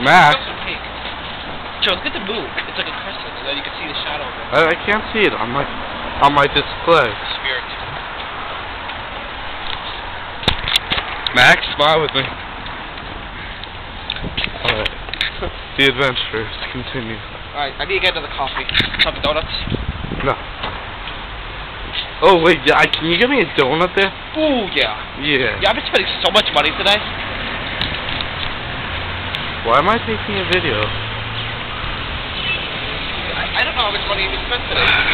Max. Joe, look at the moon. It's like a crescent, and then you can see the shadow of it. I, I can't see it on my on my display. Spirit. Max, smile with me. Alright. The adventures continue. Alright, I need to get another coffee. Dunkin' Donuts. No. Oh wait, yeah, I, can you give me a donut there? Ooh, yeah. Yeah. Yeah, I've been spending so much money today. Why am I taking a video? I, I don't know how much money you spent today.